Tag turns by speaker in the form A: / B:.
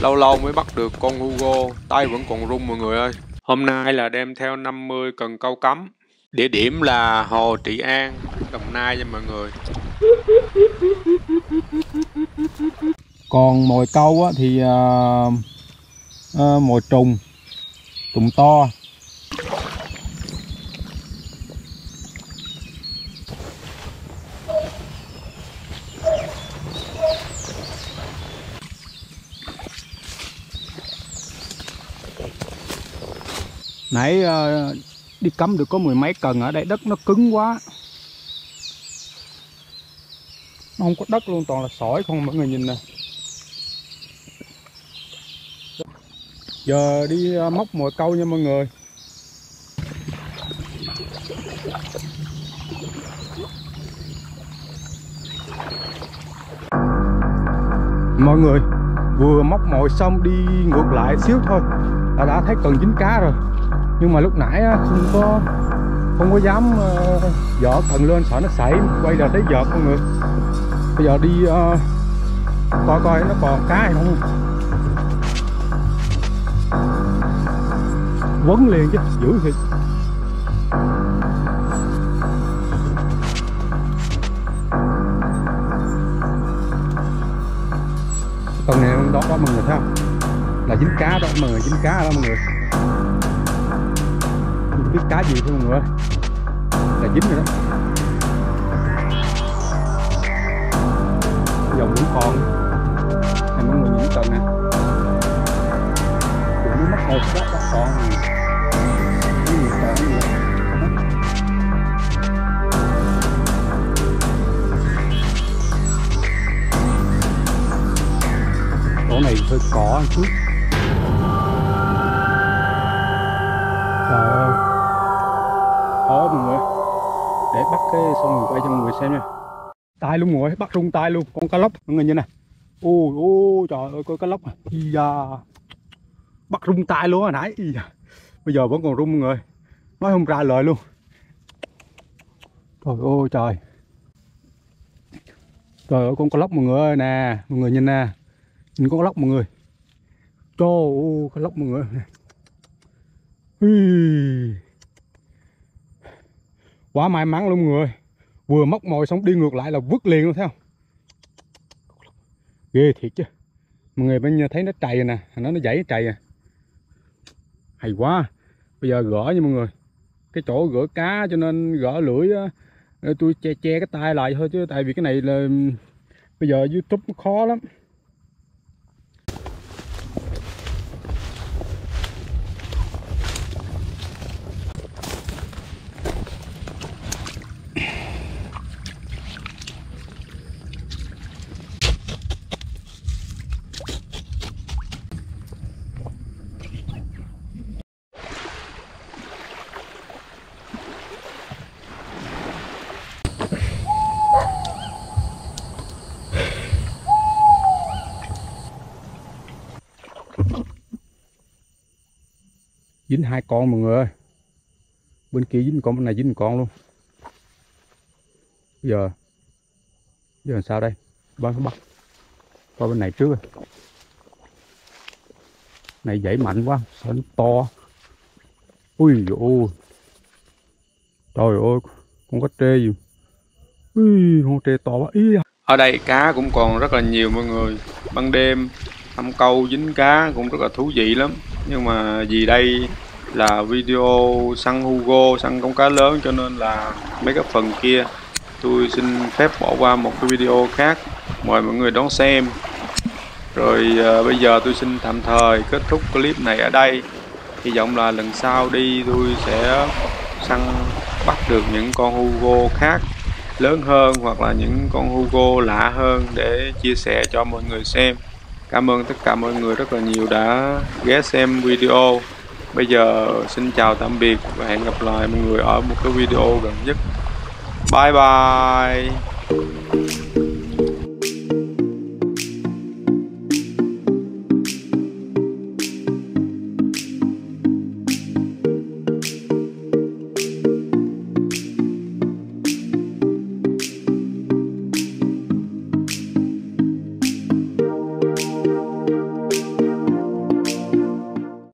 A: Lâu lâu mới bắt được con Hugo, tay vẫn còn run mọi người ơi. Hôm nay là đem theo 50 cần câu cắm. Địa điểm là Hồ Trị An, Đồng Nai nha mọi người.
B: Còn mồi câu á, thì uh, uh, mồi trùng, trùng to. Nãy uh, đi cắm được có mười mấy cần ở đây đất nó cứng quá. Nó không có đất luôn toàn là sỏi không mọi người nhìn nè. Giờ đi uh, móc mồi câu nha mọi người. Mọi người vừa móc mồi xong đi ngược lại xíu thôi. Là đã thấy cần dính cá rồi nhưng mà lúc nãy không có không có dám ờ, uh, dọ cần lên sợ nó xảy quay là thấy giọt mọi người. Bây giờ đi uh, coi coi nó còn cá hay không. Quấn liền chứ giữ thì con này đó đó mọi người thấy không? Là dính cá đó mọi người dính cá đó mọi người biết cá gì thôi mọi người là dính rồi đó. Dòng vẫn còn này mọi người nhìn cần nè. Cũng mới mất một đó đó còn nhiều còn chỗ này hơi cỏ chút. Bắt cái xong rồi quay cho mọi người xem nha. Tay luôn mọi người bắt rung tay luôn, con cá lóc, mọi người nhìn nè ôi ôi, trời ơi coi cá lóc à. Ý da. bắt rung tay luôn hồi nãy, Ý bây giờ vẫn còn rung mọi người. Nói không ra lời luôn. Trời ơi, trời. Trời ơi, con cá lóc mọi người ơi, nè, mọi người nhìn nè. Nhìn con cá lóc mọi người. Trời ơi, cá lóc mọi người. Ui quá may mắn luôn mọi người vừa móc mồi xong đi ngược lại là vứt liền luôn thấy không? Ghê thiệt chứ. Mọi người bên thấy nó trầy nè. Nó nó dãy trầy à. Hay quá. Bây giờ gỡ nha mọi người. Cái chỗ gỡ cá cho nên gỡ lưỡi á, tôi che che cái tay lại thôi chứ tại vì cái này là bây giờ youtube nó khó lắm. Dính hai con mọi người ơi. Bên kia dính con, bên này dính con luôn. Giờ giờ làm sao đây? Bắt bắt coi bên này trước rồi. Này dãy mạnh quá, sao nó to? Ui ôi. Trời ơi con có trê gì. Ui con trê to quá. Ý
A: Ở đây cá cũng còn rất là nhiều mọi người. Ban đêm thăm câu dính cá cũng rất là thú vị lắm. Nhưng mà vì đây là video săn Hugo, săn con cá lớn cho nên là mấy cái phần kia tôi xin phép bỏ qua một cái video khác. Mời mọi người đón xem. Rồi à, bây giờ tôi xin tạm thời kết thúc clip này ở đây. Hy vọng là lần sau đi tôi sẽ săn bắt được những con Hugo khác lớn hơn hoặc là những con Hugo lạ hơn để chia sẻ cho mọi người xem. Cảm ơn tất cả mọi người rất là nhiều đã ghé xem video. Bây giờ xin chào tạm biệt và hẹn gặp lại mọi người ở một cái video gần nhất. Bye bye.